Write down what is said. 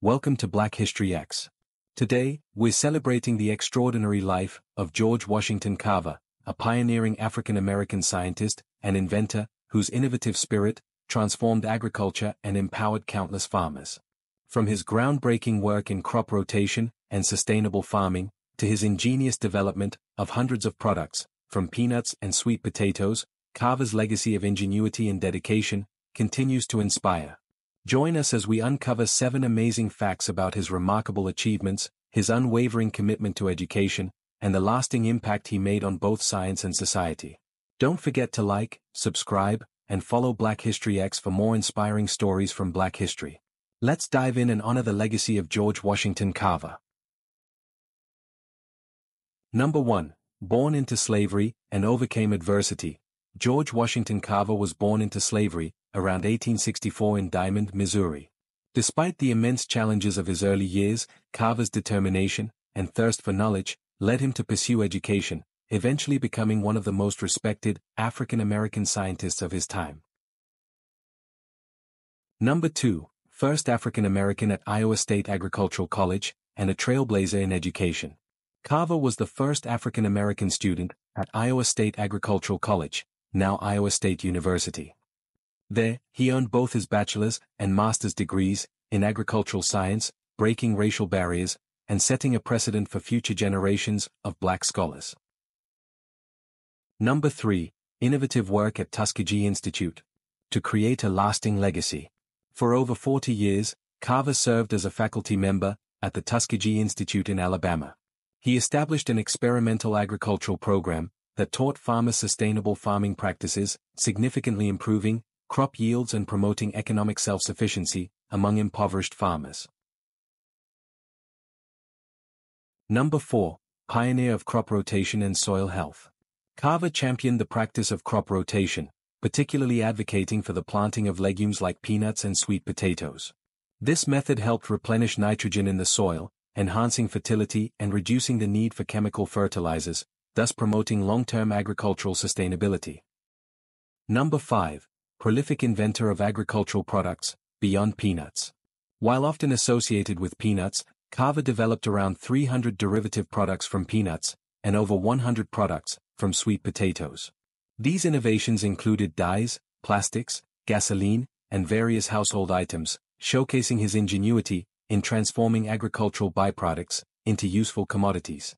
welcome to Black History X. Today, we're celebrating the extraordinary life of George Washington Carver, a pioneering African-American scientist and inventor whose innovative spirit transformed agriculture and empowered countless farmers. From his groundbreaking work in crop rotation and sustainable farming, to his ingenious development of hundreds of products, from peanuts and sweet potatoes, Carver's legacy of ingenuity and dedication continues to inspire. Join us as we uncover seven amazing facts about his remarkable achievements, his unwavering commitment to education, and the lasting impact he made on both science and society. Don't forget to like, subscribe, and follow Black History X for more inspiring stories from Black history. Let's dive in and honor the legacy of George Washington Carver. Number 1. Born into slavery and overcame adversity. George Washington Carver was born into slavery, around 1864 in Diamond, Missouri. Despite the immense challenges of his early years, Carver's determination and thirst for knowledge led him to pursue education, eventually becoming one of the most respected African-American scientists of his time. Number 2. First African-American at Iowa State Agricultural College, and a trailblazer in education. Carver was the first African-American student at Iowa State Agricultural College, now Iowa State University. There, he earned both his bachelor's and master's degrees in agricultural science, breaking racial barriers, and setting a precedent for future generations of black scholars. Number 3. Innovative work at Tuskegee Institute. To create a lasting legacy. For over 40 years, Carver served as a faculty member at the Tuskegee Institute in Alabama. He established an experimental agricultural program that taught farmers sustainable farming practices, significantly improving crop yields and promoting economic self-sufficiency among impoverished farmers. Number 4. Pioneer of crop rotation and soil health. Carver championed the practice of crop rotation, particularly advocating for the planting of legumes like peanuts and sweet potatoes. This method helped replenish nitrogen in the soil, enhancing fertility and reducing the need for chemical fertilizers, thus promoting long-term agricultural sustainability. Number 5 prolific inventor of agricultural products, beyond peanuts. While often associated with peanuts, Carver developed around 300 derivative products from peanuts, and over 100 products from sweet potatoes. These innovations included dyes, plastics, gasoline, and various household items, showcasing his ingenuity in transforming agricultural byproducts into useful commodities.